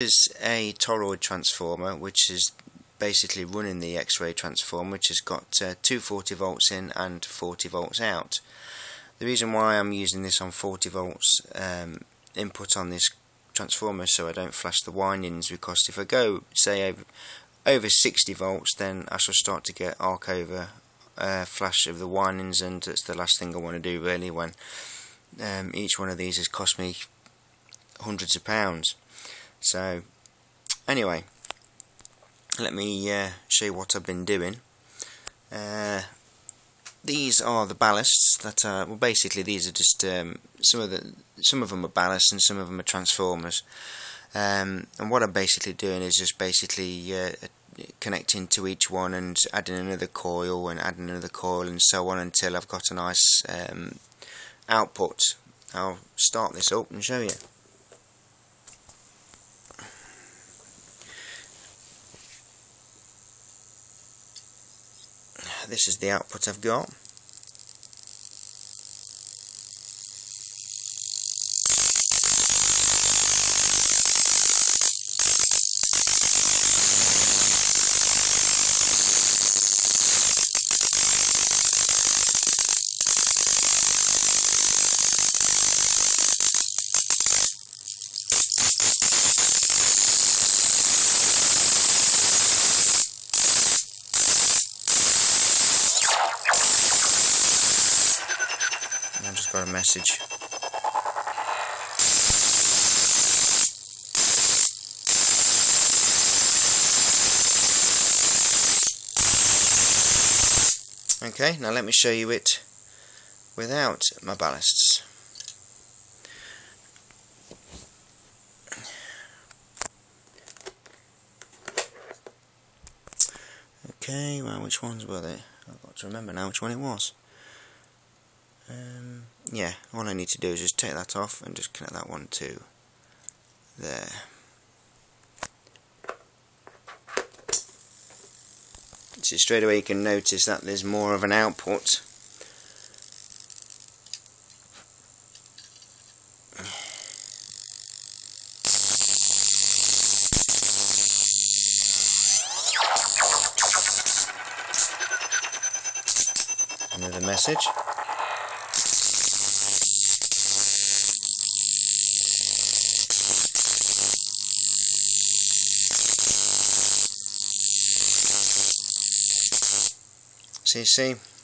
is a toroid transformer which is basically running the X-ray transformer which has got uh, 240 volts in and 40 volts out. The reason why I'm using this on 40 volts um, input on this transformer so I don't flash the windings because if I go say over, over 60 volts then I shall start to get arc over uh, flash of the windings and that's the last thing I want to do really when um, each one of these has cost me hundreds of pounds. So, anyway, let me uh, show you what I've been doing. Uh, these are the ballasts that are well basically these are just um, some of the some of them are ballasts and some of them are transformers. Um, and what I'm basically doing is just basically uh, connecting to each one and adding another coil and adding another coil and so on until I've got a nice um, output. I'll start this up and show you this is the output I've got Got a message. Okay, now let me show you it without my ballasts. Okay, well which ones were they? I've got to remember now which one it was. Um, yeah, all I need to do is just take that off and just connect that one to there. So straight away you can notice that there's more of an output. Another message. See see.